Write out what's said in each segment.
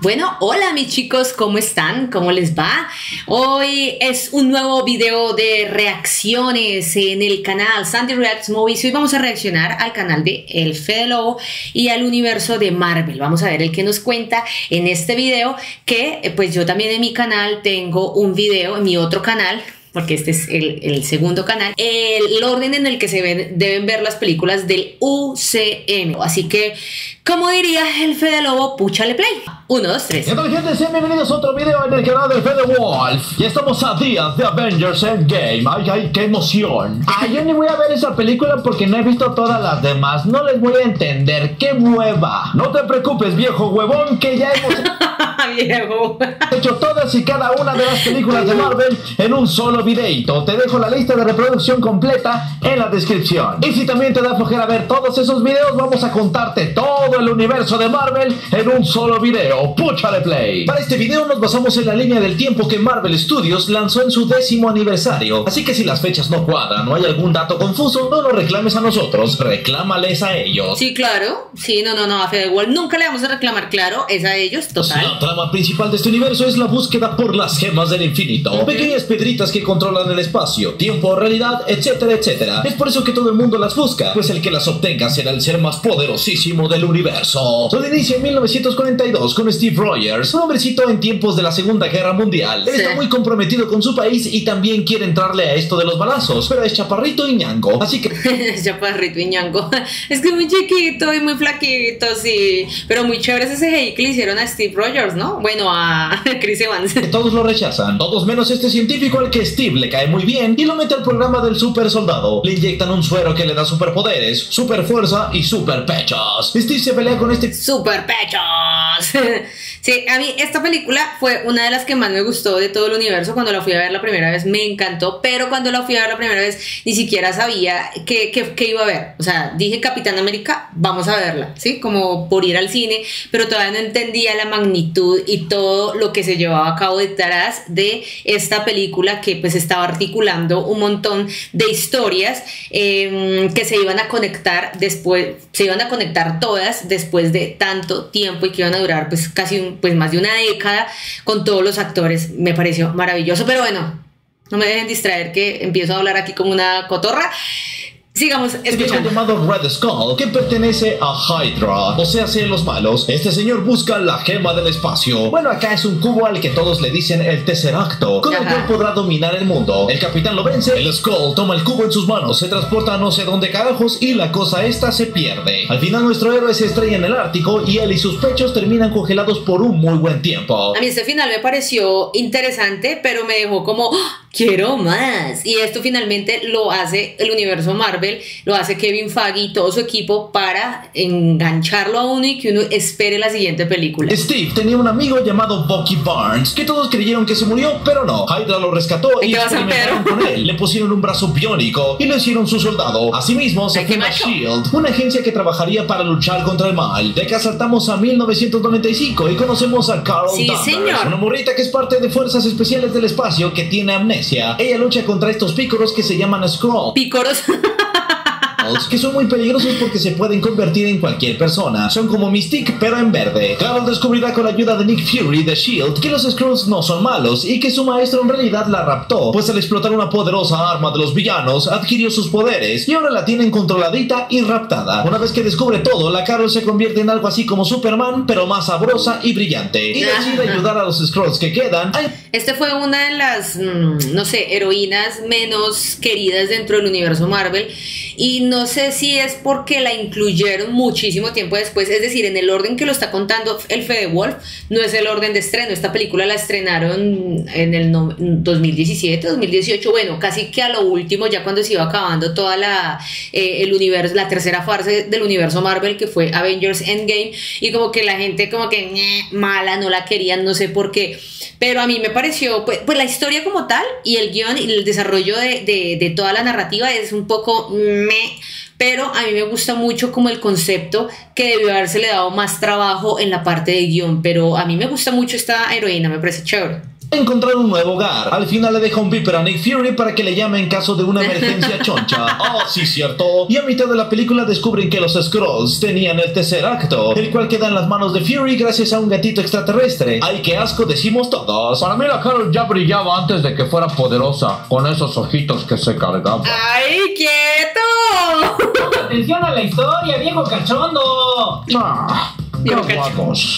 Bueno, hola mis chicos, ¿cómo están? ¿Cómo les va? Hoy es un nuevo video de reacciones en el canal Sandy Reacts Movies. Hoy vamos a reaccionar al canal de El Fede Lobo y al universo de Marvel. Vamos a ver el que nos cuenta en este video que eh, pues yo también en mi canal tengo un video en mi otro canal porque este es el, segundo canal, el orden en el que se deben ver las películas del UCM. Así que, como diría el Fede Lobo, púchale play. Uno, dos, tres. ¿Qué tal gente? Sean bienvenidos a otro video en el canal del Fede Wolf. Y estamos a días de Avengers Endgame. Ay, ay, qué emoción. Ay, yo ni voy a ver esa película porque no he visto todas las demás. No les voy a entender. ¡Qué hueva! No te preocupes, viejo huevón, que ya hemos... viejo. hecho todas y cada una de las películas de Marvel en un solo videito. Te dejo la lista de reproducción completa en la descripción. Y si también te da flojera ver todos esos videos, vamos a contarte todo el universo de Marvel en un solo video. ¡Púchale play! Para este video nos basamos en la línea del tiempo que Marvel Studios lanzó en su décimo aniversario. Así que si las fechas no cuadran o hay algún dato confuso, no lo reclames a nosotros, reclámales a ellos. Sí, claro. Sí, no, no, no, a igual nunca le vamos a reclamar, claro, es a ellos, total. Trama principal de este universo es la búsqueda por las gemas del infinito. Pequeñas piedritas que controlan el espacio, tiempo, realidad, etcétera, etcétera. Es por eso que todo el mundo las busca, pues el que las obtenga será el ser más poderosísimo del universo. Todo inicia en 1942 con Steve Rogers, un hombrecito en tiempos de la Segunda Guerra Mundial. Él está muy comprometido con su país y también quiere entrarle a esto de los balazos, pero es chaparrito y ñango, así que... es chaparrito y ñango. Es que muy chiquito y muy flaquito, sí. Pero muy chévere ese CGI que le hicieron a Steve Rogers, ¿no? Bueno, a Chris Evans. Todos lo rechazan, todos menos este científico al que Steve le cae muy bien y lo mete al programa del super soldado. Le inyectan un suero que le da superpoderes, super fuerza y super pechos. Steve se pelea con este... Super pechos. sí, a mí esta película fue una de las que más me gustó de todo el universo. Cuando la fui a ver la primera vez me encantó, pero cuando la fui a ver la primera vez ni siquiera sabía qué, iba a ver. O sea, dije Capitán América, vamos a verla, ¿sí? Como por ir al cine, pero todavía no entendía la magnitud y todo lo que se llevaba a cabo detrás de esta película que pues estaba articulando un montón de historias em, que se iban a conectar después, se iban a conectar todas después de tanto tiempo y que iban a durar pues casi pues más de una década con todos los actores. Me pareció maravilloso, pero bueno, no me dejen distraer que empiezo a hablar aquí como una cotorra. Sigamos escuchando. llamado Red Skull, que pertenece a Hydra, o sea, si los malos. Este señor busca la gema del espacio. Bueno, acá es un cubo al que todos le dicen el Tesseracto, con el cual podrá dominar el mundo. El capitán lo vence, el Skull toma el cubo en sus manos, se transporta a no sé dónde carajos y la cosa esta se pierde. Al final nuestro héroe se estrella en el Ártico y él y sus pechos terminan congelados por un muy buen tiempo. A mí este final me pareció interesante, pero me dejó como, ¡Ah! Quiero más. Y esto finalmente lo hace el universo Marvel lo hace Kevin Feige y todo su equipo para engancharlo a uno y que uno espere la siguiente película. Steve tenía un amigo llamado Bucky Barnes, que todos creyeron que se murió, pero no. Hydra lo rescató y experimentaron con él. Le pusieron un brazo biónico y lo hicieron su soldado. Asimismo, se fue a SHIELD, una agencia que trabajaría para luchar contra el mal. De acá saltamos a 1995 y conocemos a Carol sí, señor. una morrita que es parte de Fuerzas Especiales del Espacio que tiene amnesia. Ella lucha contra estos pícoros que se llaman Skrull. Pícoros. que son muy peligrosos porque se pueden convertir en cualquier persona. Son como Mystique, pero en verde. Carol descubrirá con la ayuda de Nick Fury de S.H.I.E.L.D. que los Skrulls no son malos y que su maestro en realidad la raptó, pues al explotar una poderosa arma de los villanos, adquirió sus poderes y ahora la tienen controladita y raptada. Una vez que descubre todo, la Carol se convierte en algo así como Superman, pero más sabrosa y brillante. Y decide ayudar a los Skrulls que quedan. Este fue una de las, mm, no sé, heroínas menos queridas dentro del universo Marvel y no sé si es porque la incluyeron muchísimo tiempo después, es decir, en el orden que lo está contando el Fede Wolf, no es el orden de estreno. Esta película la estrenaron en el 2017, 2018, bueno, casi que a lo último, ya cuando se iba acabando toda la, eh, el universo, la tercera fase del universo Marvel, que fue Avengers Endgame, y como que la gente como que mala, no la querían, no sé por qué. Pero a mí me pareció, pues, pues la historia como tal y el guion y el desarrollo de, de, de toda la narrativa es un poco me pero a mí me gusta mucho como el concepto que debió haberse le dado más trabajo en la parte de guion, pero a mí me gusta mucho esta heroína, me parece chévere. Encontrar un nuevo hogar. Al final le deja un beeper a Nick Fury para que le llame en caso de una emergencia choncha. Oh, sí, cierto. Y a mitad de la película descubren que los Scrolls tenían el tercer acto, el cual queda en las manos de Fury gracias a un gatito extraterrestre. Ay, qué asco, decimos todos. Para mí la Carol ya brillaba antes de que fuera poderosa, con esos ojitos que se cargaban. ¡Ay, quieto! Atención a la historia, viejo cachondo. Ah,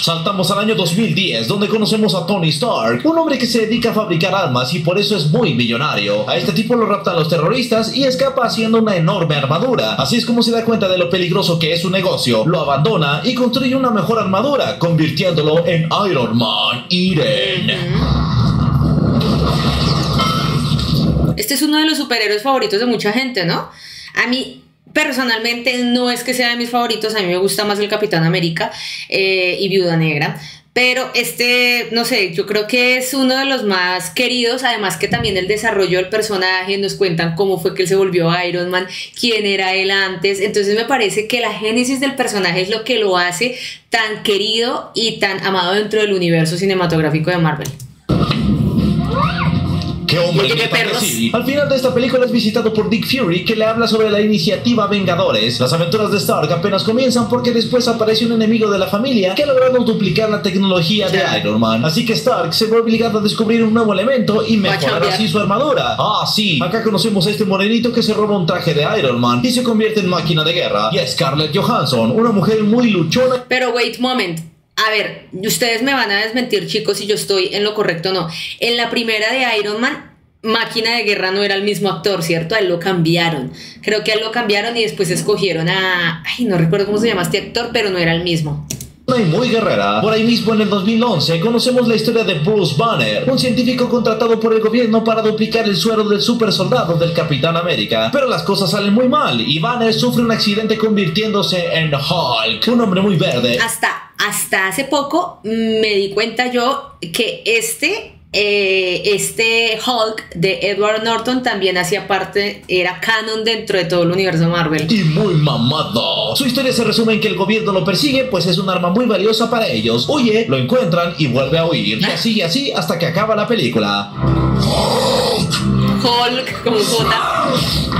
Saltamos al año 2010, donde conocemos a Tony Stark, un hombre que se dedica a fabricar armas y por eso es muy millonario. A este tipo lo raptan los terroristas y escapa haciendo una enorme armadura. Así es como se da cuenta de lo peligroso que es su negocio, lo abandona y construye una mejor armadura, convirtiéndolo en Iron Man Eden. Este es uno de los superhéroes favoritos de mucha gente, ¿no? A mí personalmente no es que sea de mis favoritos, a mí me gusta más el Capitán América eh, y Viuda Negra. Pero este, no sé, yo creo que es uno de los más queridos, además que también el desarrollo del personaje, nos cuentan cómo fue que él se volvió Iron Man, quién era él antes, entonces me parece que la génesis del personaje es lo que lo hace tan querido y tan amado dentro del universo cinematográfico de Marvel. ¡Qué hombre! Qué perros. sí. Al final de esta película es visitado por Dick Fury que le habla sobre la iniciativa Vengadores. Las aventuras de Stark apenas comienzan porque después aparece un enemigo de la familia que ha logrado duplicar la tecnología de. Iron Man. Así que Stark se ve obligado a descubrir un nuevo elemento y mejorar así su armadura. Ah, sí. Acá conocemos a este morenito que se roba un traje de Iron Man y se convierte en máquina de guerra. Y a Scarlett Johansson, una mujer muy luchona Pero wait moment. A ver, ustedes me van a desmentir, chicos, si yo estoy en lo correcto o no. En la primera de Iron Man, Máquina de Guerra no era el mismo actor, ¿cierto? A él lo cambiaron. Creo que a él lo cambiaron y después escogieron a... Ay, no recuerdo cómo se llama este actor, pero no era el mismo. y muy guerrera. Por ahí mismo en el 2011 conocemos la historia de Bruce Banner, un científico contratado por el gobierno para duplicar el suero del super soldado del Capitán América. Pero las cosas salen muy mal y Banner sufre un accidente convirtiéndose en Hulk, un hombre muy verde. Hasta, hasta hace poco me di cuenta yo que este... eh, este Hulk de Edward Norton también hacía parte, era canon dentro de todo el universo Marvel. Y muy mamado. Su historia se resume en que el gobierno lo persigue, pues es un arma muy valiosa para ellos. Huye, lo encuentran y vuelve a huir. Y así y así hasta que acaba la película. Hulk como J.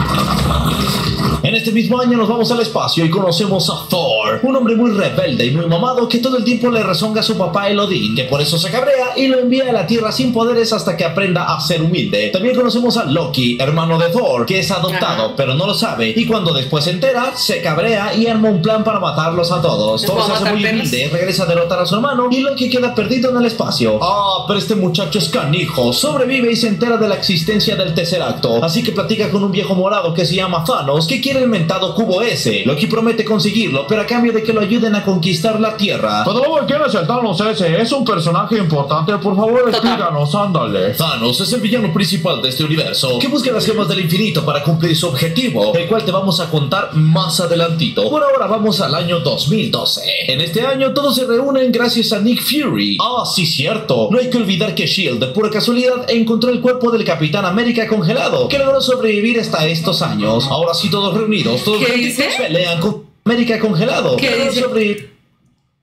En este mismo año nos vamos al espacio y conocemos a Thor, un hombre muy rebelde y muy mamado que todo el tiempo le rezonga a su papá Elodin, que por eso se cabrea y lo envía a la Tierra sin poderes hasta que aprenda a ser humilde. También conocemos a Loki, hermano de Thor, que es adoptado Ajá. pero no lo sabe y cuando después se entera, se cabrea y arma un plan para matarlos a todos. ¿Se Thor se hace muy humilde, regresa a derrotar a su hermano y Loki queda perdido en el espacio. Ah, pero este muchacho es canijo, sobrevive y se entera de la existencia del tercer acto, así que platica con un viejo morado que se llama Thanos, que quiere el mentado cubo S. Loki promete conseguirlo, pero a cambio de que lo ayuden a conquistar la Tierra. Lo que quiere es el Thanos ese. Es un personaje importante. Por favor, explícanos, ándale. Thanos es el villano principal de este universo, que busca las gemas del infinito para cumplir su objetivo, el cual te vamos a contar más adelantito. Por ahora vamos al año 2012. En este año todos se reúnen gracias a Nick Fury. Ah, sí, cierto. No hay que olvidar que Shield, de pura casualidad, encontró el cuerpo del Capitán América congelado, que logró sobrevivir hasta estos años. Ahora sí, todos reunidos, todos ¿Qué dice? pelean con América congelado. ¿Qué dice? sobrevivir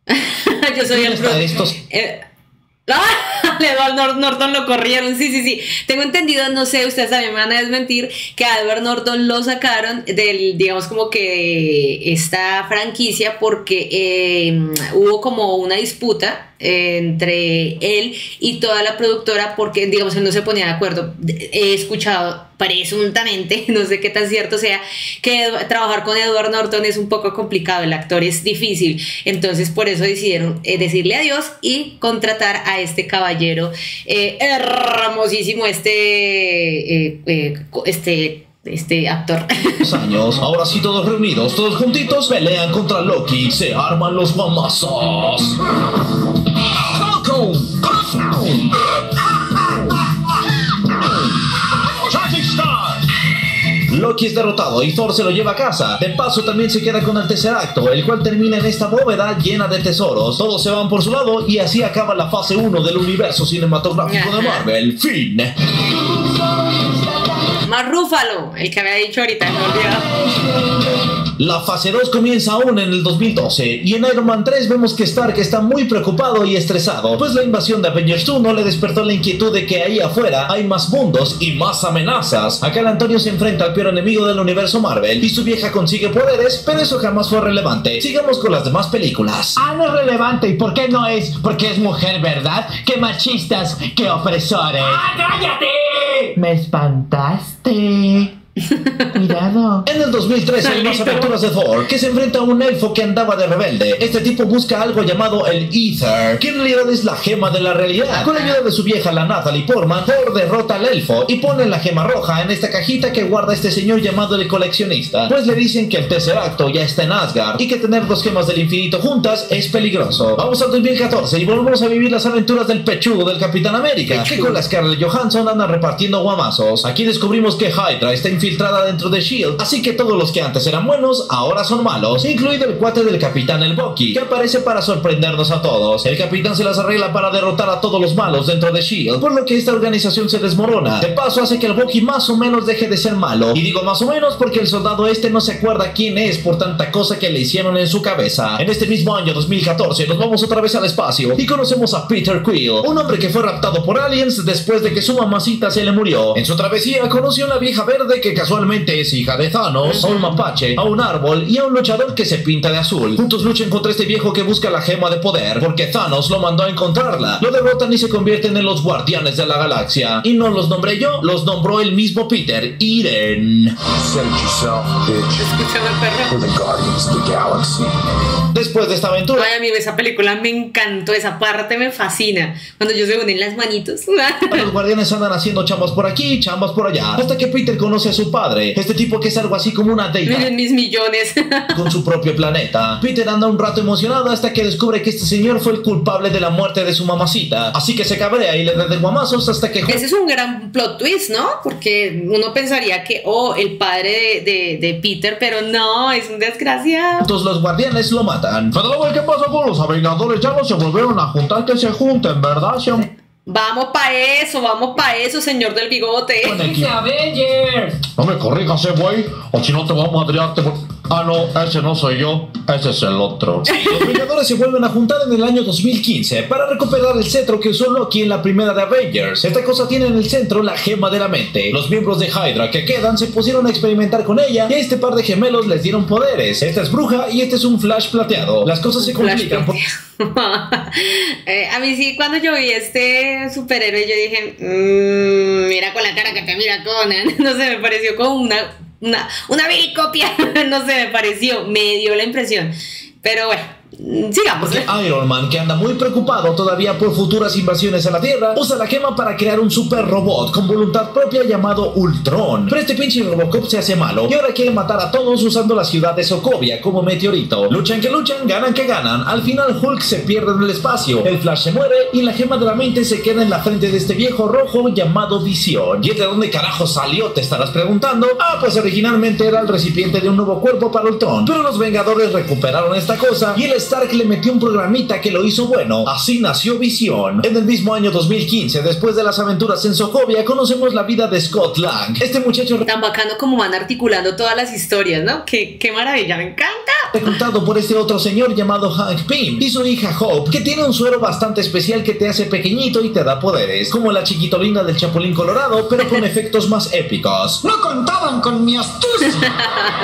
Yo soy el pro- estos Eh, ¡Ah! Edward Nor- Norton lo corrieron, sí, sí, sí. Tengo entendido, no sé, ustedes también me van a desmentir, que a Edward Norton lo sacaron del, digamos, como que esta franquicia porque eh, hubo como una disputa entre él y toda la productora porque, digamos, él no se ponía de acuerdo. He escuchado presuntamente, no sé qué tan cierto sea, que trabajar con Edward Norton es un poco complicado, el actor es difícil, entonces por eso decidieron eh, decirle adiós y contratar a este caballero eh, hermosísimo, este, eh, eh, este, este actor. años. Ahora sí, todos reunidos, todos juntitos, pelean contra Loki. Se arman los mamazos. Loki es derrotado y Thor se lo lleva a casa. De paso también se queda con el tercer acto, el cual termina en esta bóveda llena de tesoros. Todos se van por su lado y así acaba la fase 1 del universo cinematográfico de. Marvel. Fin. Más Rúfalo, el que había dicho ahorita, me. La fase 2 comienza aún en el 2012 y en Iron Man 3 vemos que Stark está muy preocupado y estresado, pues la invasión de Avengers 2 no le despertó la inquietud de que ahí afuera hay más mundos y más amenazas. Acá el Antonio se enfrenta al peor enemigo del universo Marvel y su vieja consigue poderes, pero eso jamás fue relevante. Sigamos con las demás películas. Ah, no es relevante. ¿Y por qué no es? Porque es mujer, ¿verdad? ¡Qué machistas! ¡Qué opresores! ¡Ah, cállate! Me espantaste. Cuidado. En el 2013 hay más aventuras de Thor, que se enfrenta a un elfo que andaba de rebelde. Este tipo busca algo llamado el Ether, que en realidad es la gema de la realidad. Con la ayuda de su vieja, la Natalie Portman, Thor derrota al elfo y pone la gema roja en esta cajita que guarda este señor llamado el coleccionista. Pues le dicen que el tercer acto ya está en Asgard y que tener dos gemas del infinito juntas es peligroso. Vamos al 2014 y volvemos a vivir las aventuras del pechugo del Capitán América, que con la Scarlett Johansson anda repartiendo guamazos. Aquí descubrimos que Hydra está infiltrada dentro de Shield, así que todos los que antes eran buenos ahora son malos, incluido el cuate del capitán el Bucky, que aparece para sorprendernos a todos. El capitán se las arregla para derrotar a todos los malos dentro de Shield, por lo que esta organización se desmorona. De paso hace que el Bucky más o menos deje de ser malo, y digo más o menos porque el soldado este no se acuerda quién es por tanta cosa que le hicieron en su cabeza. En este mismo año 2014 nos vamos otra vez al espacio y conocemos a Peter Quill, un hombre que fue raptado por aliens después de que su mamacita se le murió. En su travesía conoció a una vieja verde que casualmente es hija de Thanos, a un mapache, a un árbol y a un luchador que se pinta de azul. Juntos luchan contra este viejo que busca la gema de poder, porque Thanos lo mandó a encontrarla. Lo derrotan y se convierten en los guardianes de la galaxia. Y no los nombré yo, los nombró el mismo Peter, Galaxy. Después de esta aventura, Ay, amigo, esa película me encantó, esa parte me fascina. Cuando ellos se unen las manitos. Los guardianes andan haciendo chambas por aquí, chambas por allá, hasta que Peter conoce a su padre, este tipo que es algo así como una deidad Miren mis millones. con su propio planeta. Peter anda un rato emocionado hasta que descubre que este señor fue el culpable de la muerte de su mamacita, así que se cabrea y le da de guamazos hasta que Ese es un gran plot twist, ¿no? Porque uno pensaría que, oh, el padre de, de- de Peter, pero no, es un desgraciado. juntos los guardianes lo matan. Pero luego, ¿qué pasó con los Vengadores? Ya no se volvieron a juntar, que se junten, ¿verdad? Se han- Vamos pa' eso, vamos pa' eso, señor del bigote. Con el ¡Dice Avengers! No me corrijas, güey, o si no te voy a madrearte por... Ah, no, ese no soy yo, ese es el otro. Los Vengadores se vuelven a juntar en el año 2015 para recuperar el cetro que usó Loki en la primera de Avengers. Esta cosa tiene en el centro la gema de la mente. Los miembros de Hydra que quedan se pusieron a experimentar con ella y a este par de gemelos les dieron poderes. Esta es bruja y este es un flash plateado. Las cosas se complican por- Eh, a mí sí, cuando yo vi este superhéroe, yo dije, "Mm, mira con la cara que te mira Conan. No sé, me pareció como una, una, una vil copia. no sé, me pareció, me dio la impresión. Pero bueno, sigamos. Porque Iron Man, que anda muy preocupado todavía por futuras invasiones a la Tierra, usa la gema para crear un super robot con voluntad propia llamado Ultron. Pero este pinche Robocop se hace malo y ahora quiere matar a todos usando la ciudad de Sokovia como meteorito. Luchan que luchan, ganan que ganan. Al final Hulk se pierde en el espacio, el Flash se muere y la gema de la mente se queda en la frente de este viejo rojo llamado Visión. ¿Y de dónde carajo salió? Te estarás preguntando. Ah, pues originalmente era el recipiente de un nuevo cuerpo para Ultron. Pero los Vengadores recuperaron esta cosa y el Stark le metió un programita que lo hizo bueno. Así nació Visión. En el mismo año 2015, después de las aventuras en Sokovia, conocemos la vida de Scott Lang. Este muchacho Tan bacano como van articulando todas las historias, ¿no? Qué, qué maravilla, me encanta. reclutado por este otro señor llamado Hank Pym y su hija Hope, que tiene un suero bastante especial que te hace pequeñito y te da poderes, como la chiquitolina del Chapulín Colorado, pero con efectos más épicos. ¡No contaban con mi astucia!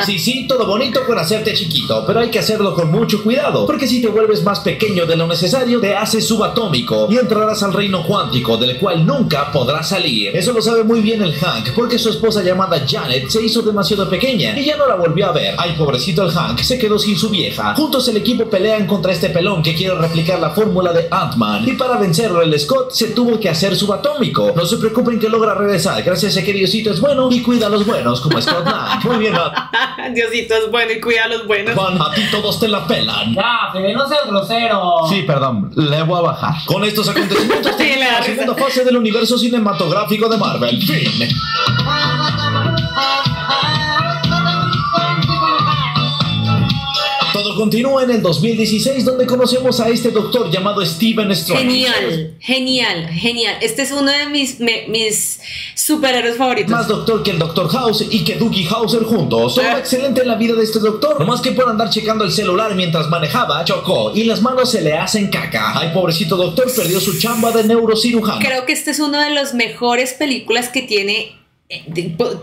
Sí, sí, todo bonito con hacerte chiquito, pero hay que hacerlo con mucho cuidado, porque si te vuelves más pequeño de lo necesario, te haces subatómico y entrarás al reino cuántico, del cual nunca podrás salir. Eso lo sabe muy bien el Hank, porque su esposa llamada Janet se hizo demasiado pequeña y ya no la volvió a ver. Ay, pobrecito el Hank, se quedó sin su vieja. Juntos el equipo pelean contra este pelón que quiere replicar la fórmula de Ant-Man, y para vencerlo el Scott se tuvo que hacer subatómico. No se preocupen que logra regresar, gracias a que Diosito es bueno y cuida a los buenos, como Scott Lang. Muy bien. Diosito es bueno y cuida a los buenos. Juan, a ti todos te la pelan. Fede, no seas grosero. Sí, perdón, le voy a bajar. Con estos acontecimientos termina la segunda fase del universo cinematográfico de Marvel. Fin. Continúa en el 2016 donde conocemos a este doctor llamado Steven Strange. Genial, genial, genial. Este es uno de mis, me- mis superhéroes favoritos. Más doctor que el Doctor House y que Doogie Hauser juntos. Todo Ah. excelente en la vida de este doctor. No más que por andar checando el celular mientras manejaba, chocó y las manos se le hacen caca. Ay, pobrecito doctor, perdió su chamba de neurocirujano. Creo que este es uno de los mejores películas que tiene,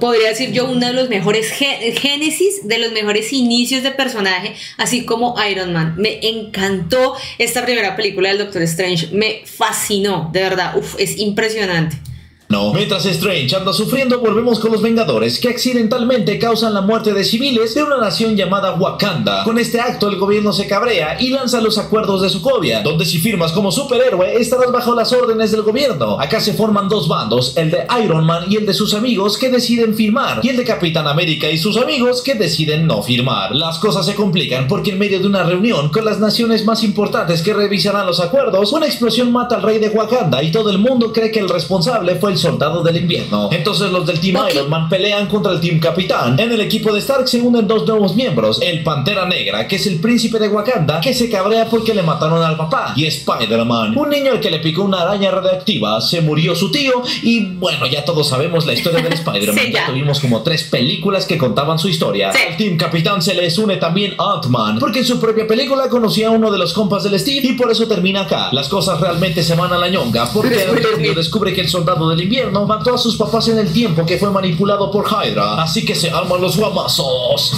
podría decir yo, uno de los mejores gé- génesis, de los mejores inicios de personaje, así como Iron Man. Me encantó esta primera película del Doctor Strange, me fascinó, de verdad, uf, es impresionante. No. Mientras Strange anda sufriendo, volvemos con los Vengadores, que accidentalmente causan la muerte de civiles de una nación llamada Wakanda. Con este acto, el gobierno se cabrea y lanza los acuerdos de Sokovia, donde si firmas como superhéroe, estarás bajo las órdenes del gobierno. Acá se forman dos bandos, el de Iron Man y el de sus amigos, que deciden firmar, y el de Capitán América y sus amigos, que deciden no firmar. Las cosas se complican porque en medio de una reunión con las naciones más importantes que revisarán los acuerdos, una explosión mata al rey de Wakanda y todo el mundo cree que el responsable fue el soldado del invierno. Entonces los del Team. Iron Man pelean contra el Team Capitán. En el equipo de Stark se unen dos nuevos miembros, el Pantera Negra, que es el príncipe de Wakanda, que se cabrea porque le mataron al papá, y Spider-Man, un niño al que le picó una araña radioactiva, se murió su tío, y bueno, ya todos sabemos la historia del Spider-Man. Sí, ya ya. tuvimos como tres películas que contaban su historia. Sí. Al Team Capitán se les une también Ant-Man, porque en su propia película conocía a uno de los compas del Steve y por eso termina acá. Las cosas realmente se van a la ñonga, porque Antonio descubre que el soldado del invierno mató a sus papás en el tiempo que fue manipulado por Hydra. Así que se arman los guamazos.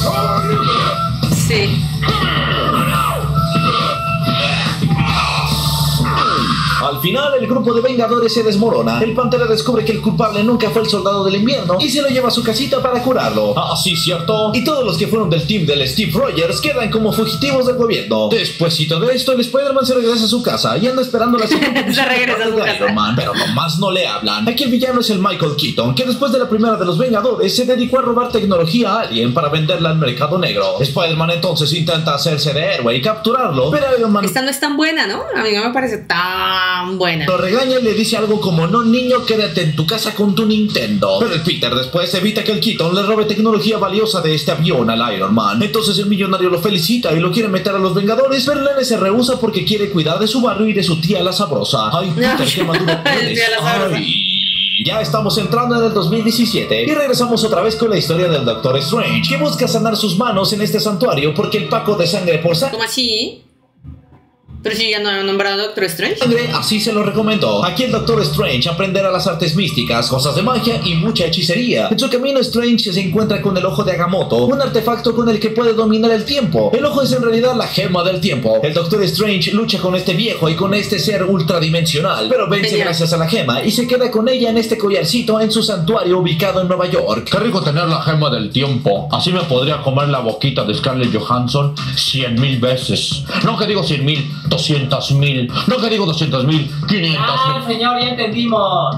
Al final, el grupo de Vengadores se desmorona. El Pantera descubre que el culpable nunca fue el soldado del invierno y se lo lleva a su casita para curarlo. Ah, sí, cierto. Y todos los que fueron del team del Steve Rogers quedan como fugitivos del gobierno. Despuésito de esto, el Spider-Man se regresa a su casa y anda esperando la siguiente Se regresa a su de casa. Iron Man, pero nomás no le hablan. Aquí el villano es el Michael Keaton, que después de la primera de los Vengadores se dedicó a robar tecnología a alguien para venderla al mercado negro. Spider-Man entonces intenta hacerse de héroe y capturarlo, pero Iron Man Esta no es tan buena, ¿no? A mí no me parece tan buena. lo regaña y le dice algo como no niño quédate en tu casa con tu Nintendo pero el Peter después evita que el Keaton le robe tecnología valiosa de este avión al Iron Man entonces el millonario lo felicita y lo quiere meter a los Vengadores pero el nene se rehúsa porque quiere cuidar de su barrio y de su tía la sabrosa ay Peter qué maduro eres. Ay. Ya estamos entrando en el 2017 y regresamos otra vez con la historia del Doctor Strange, que busca sanar sus manos en este santuario porque el Paco de sangre por sangre ¿Cómo así? Pero si ya no han nombrado a Doctor Strange. así se lo recomendó. Aquí el Doctor Strange aprenderá las artes místicas, cosas de magia y mucha hechicería. En su camino Strange se encuentra con el Ojo de Agamotto, un artefacto con el que puede dominar el tiempo. El ojo es en realidad la gema del tiempo. El Doctor Strange lucha con este viejo y con este ser ultradimensional, pero vence Genial. gracias a la gema y se queda con ella en este collarcito en su santuario ubicado en Nueva York. Qué rico tener la gema del tiempo. Así me podría comer la boquita de Scarlett Johansson cien mil veces. No que digo cien mil, doscientas mil. No que digo doscientas mil, quinientas Ah, mil. señor, ya entendimos.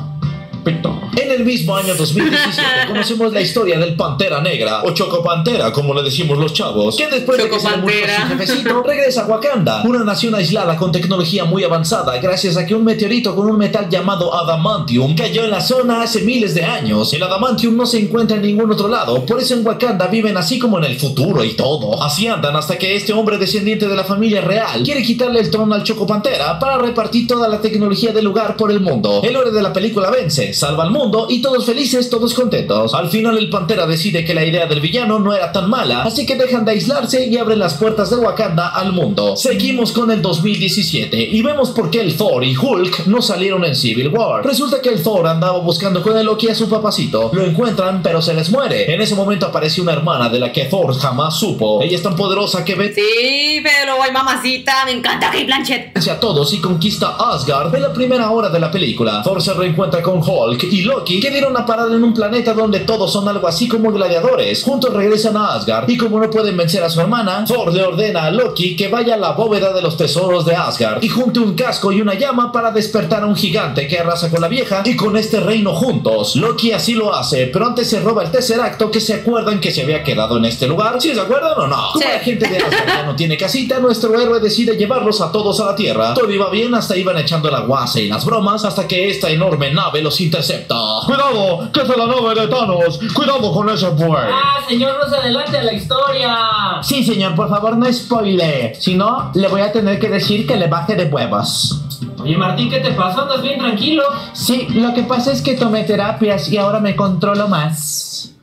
En el mismo año 2017 conocemos la historia del Pantera Negra, o Chocopantera, como le decimos los chavos, que después de que se le murió su jefecito, regresa a Wakanda, una nación aislada con tecnología muy avanzada, gracias a que un meteorito con un metal llamado Adamantium cayó en la zona hace miles de años. El Adamantium no se encuentra en ningún otro lado, por eso en Wakanda viven así como en el futuro y todo. Así andan hasta que este hombre descendiente de la familia real quiere quitarle el trono al Chocopantera para repartir toda la tecnología del lugar por el mundo. El héroe de la película vence, salva al mundo y todos felices, todos contentos. Al final el Pantera decide que la idea del villano no era tan mala, así que dejan de aislarse y abren las puertas de Wakanda al mundo. Seguimos con el 2017 y vemos por qué el Thor y Hulk no salieron en Civil War. Resulta que el Thor andaba buscando con el Loki a su papacito. Lo encuentran, pero se les muere. En ese momento aparece una hermana de la que Thor jamás supo. Ella es tan poderosa que ve Sí, pero voy mamacita, me encanta Kate Blanchett. a todos y conquista Asgard en la primera hora de la película. Thor se reencuentra con Hulk y Loki que dieron a parar en un planeta donde todos son algo así como gladiadores. Juntos regresan a Asgard y como no pueden vencer a su hermana, Thor le ordena a Loki que vaya a la bóveda de los tesoros de Asgard y junte un casco y una llama para despertar a un gigante que arrasa con la vieja y con este reino juntos. Loki así lo hace, pero antes se roba el tercer acto que se acuerdan que se había quedado en este lugar. ¿Sí se acuerdan o no? Como Sí. la gente de Asgard ya no tiene casita, nuestro héroe decide llevarlos a todos a la Tierra. Todo iba bien hasta iban echando la guasa y las bromas hasta que esta enorme nave los intercepta. Cuidado, que es la nave de Thanos. Cuidado con ese pues. Ah, señor, no se adelante a la historia. Sí, señor, por favor, no spoile. Si no, le voy a tener que decir que le baje de huevos. Oye, Martín, ¿qué te pasó? Andas bien tranquilo. Sí, lo que pasa es que tomé terapias y ahora me controlo más.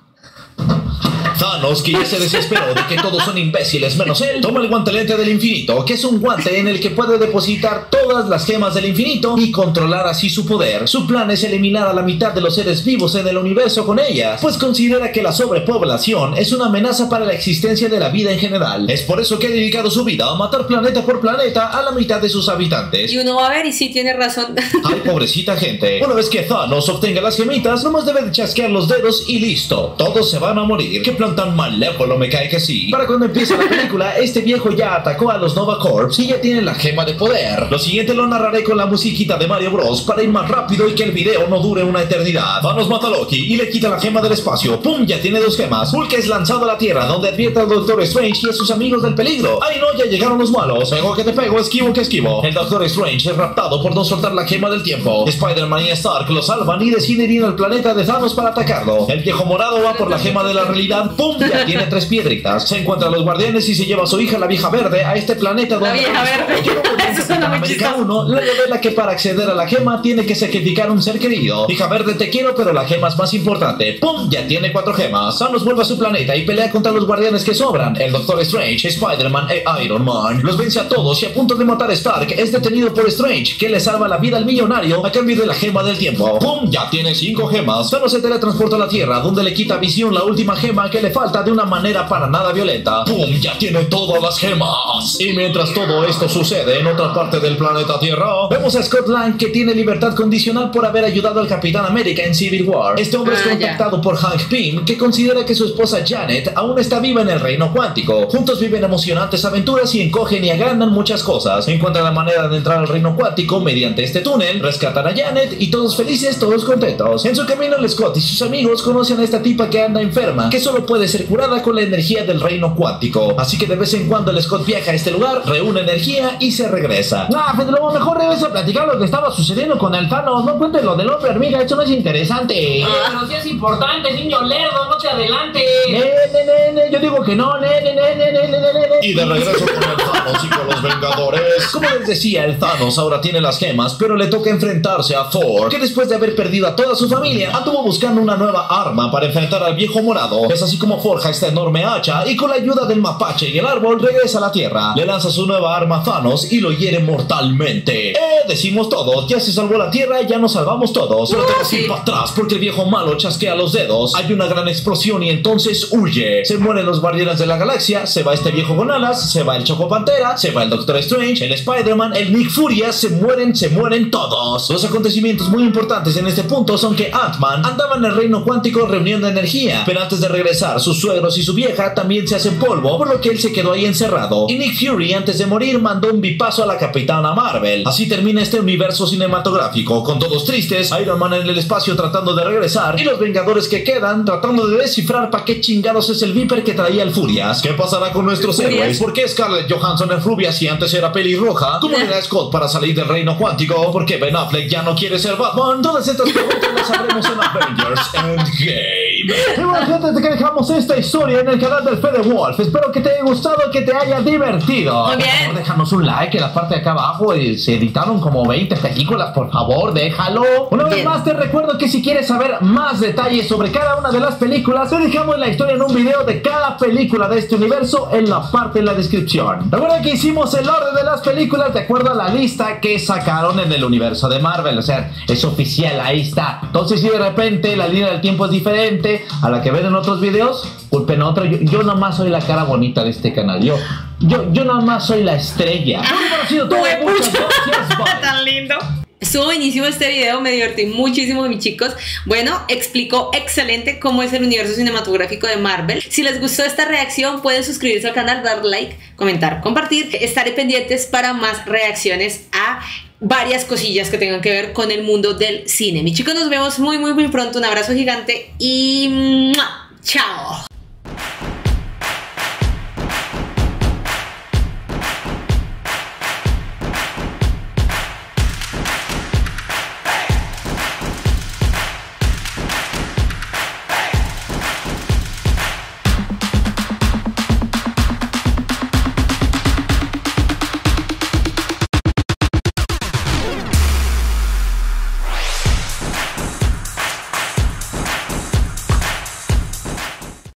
Thanos, que ya se desesperó de que todos son imbéciles menos él, toma el guantelete del infinito, que es un guante en el que puede depositar todas las gemas del infinito y controlar así su poder. Su plan es eliminar a la mitad de los seres vivos en el universo con ellas, pues considera que la sobrepoblación es una amenaza para la existencia de la vida en general. Es por eso que ha dedicado su vida a matar planeta por planeta a la mitad de sus habitantes. Y uno va a ver y sí tiene razón. Ay, pobrecita gente. Una vez que Thanos obtenga las gemitas, nomás debe de chasquear los dedos y listo. Todos se van a morir. ¿Qué plan tan malévolo me cae que sí? Para cuando empiece la película, este viejo ya atacó a los Nova Corps y ya tiene la gema de poder. Lo siguiente lo narraré con la musiquita de Mario Bros. para ir más rápido y que el video no dure una eternidad. Thanos mata a Loki y le quita la gema del espacio. ¡Pum! Ya tiene dos gemas. Hulk es lanzado a la Tierra, donde advierte al Doctor Strange y a sus amigos del peligro. ¡Ay no! Ya llegaron los malos. Pego que te pego, esquivo que esquivo. El Doctor Strange es raptado por no soltar la gema del tiempo. Spider-Man y Stark lo salvan y deciden ir al planeta de Thanos para atacarlo. El viejo morado va por la gema de la realidad. ¡Pum! Ya tiene tres piedritas. Se encuentra a los guardianes y se lleva a su hija, la vieja verde, a este planeta donde. vieja verde. 1 le revela que para acceder a la gema tiene que sacrificar un ser querido. Hija verde, te quiero, pero la gema es más importante. ¡Pum! Ya tiene cuatro gemas. Thanos vuelve a su planeta y pelea contra los guardianes que sobran. El Doctor Strange, Spider-Man e Iron Man. Los vence a todos y a punto de matar a Stark es detenido por Strange, que le salva la vida al millonario a cambio de la gema del tiempo. ¡Pum! Ya tiene cinco gemas. Thanos se teletransporta a la Tierra, donde le quita a visión la última gema que le falta de una manera para nada violenta. ¡Pum! Ya tiene todas las gemas. Y mientras todo esto sucede en otra parte del planeta Tierra, vemos a Scott Lang que tiene libertad condicional por haber ayudado al Capitán América en Civil War. Este hombre es Ah, ya. contactado por Hank Pym, que considera que su esposa Janet aún está viva en el reino cuántico. Juntos viven emocionantes aventuras y encogen y agrandan muchas cosas. Encuentran la manera de entrar al reino cuántico mediante este túnel, rescatan a Janet y todos felices, todos contentos. En su camino, el Scott y sus amigos conocen a esta tipa que anda enferma, que solo puede ser curada con la energía del reino cuántico. Así que de vez en cuando el Scott viaja a este lugar, reúne energía y se regresa. Ah, pero lo mejor debes platicar lo que estaba sucediendo con El Thanos. No cuentes lo del hombre hormiga, eso no es interesante. Ah, pero sí es importante, niño lerdo, no te adelantes. Ne, ne, ne, yo digo que no, Y de regreso con el Thanos y con los Vengadores. Como les decía, el Thanos ahora tiene las gemas, pero le toca enfrentarse a Thor, que después de haber perdido a toda su familia, anduvo buscando una nueva arma para enfrentar al viejo morado. Es así como forja esta enorme hacha y con la ayuda del mapache y el árbol regresa a la Tierra. Le lanza su nueva arma a Thanos y lo hiere mortalmente. Eh, decimos todos, ya se salvó la Tierra y ya nos salvamos todos. Pero tengo que ir para atrás porque el viejo malo chasquea los dedos. Hay una gran explosión y entonces huye. Se mueren los guardianes de la galaxia, se va este viejo con alas, se va el Choco Pantera, se va el Doctor Strange, el Spider-Man, el Nick Furia, se mueren, se mueren todos. Los acontecimientos muy importantes en este punto son que Ant-Man andaba en el reino cuántico reuniendo energía, pero antes de regresar, sus suegros y su vieja también se hacen polvo, por lo que él se quedó ahí encerrado. Y Nick Fury, antes de morir, mandó un bipazo a la Capitana Marvel. Así termina este universo cinematográfico, con todos tristes, Iron Man en el espacio tratando de regresar, y los Vengadores que quedan tratando de descifrar para qué chingados es el Viper que traía el Furias. ¿Qué pasará con nuestros ¿Furias? héroes? ¿Por qué Scarlett Johansson es rubia si antes era pelirroja? ¿Cómo le da Scott para salir del reino cuántico? ¿Por qué Ben Affleck ya no quiere ser Batman? Todas estas preguntas las sabremos en Avengers Endgame. Y bueno, gente, desde que dejamos esta historia en el canal del Fede Wolf, espero que te haya gustado, que te haya divertido. Muy bien. Por favor, déjanos un like en la parte de acá abajo. y Se editaron como 20 películas, por favor, déjalo. Una vez Bien. más, te recuerdo que si quieres saber más detalles sobre cada una de las películas, te dejamos la historia en un video de cada película de este universo en la parte de la descripción. Recuerda que hicimos el orden de las películas de acuerdo a la lista que sacaron en el universo de Marvel. O sea, es oficial, ahí está. Entonces, si de repente la línea del tiempo es diferente a la que ven en otros videos, culpen a otro. Yo, yo nomás soy la cara bonita de este canal. Yo, yo, yo nomás soy la estrella. Ha sido todo. Muchas gracias. Tan lindo. Estuvo buenísimo este video, me divertí muchísimo, mis chicos. Bueno, explicó excelente cómo es el universo cinematográfico de Marvel. Si les gustó esta reacción, pueden suscribirse al canal, dar like, comentar, compartir. Estaré pendientes para más reacciones a varias cosillas que tengan que ver con el mundo del cine. Mis chicos, nos vemos muy, muy, muy pronto. Un abrazo gigante y chao.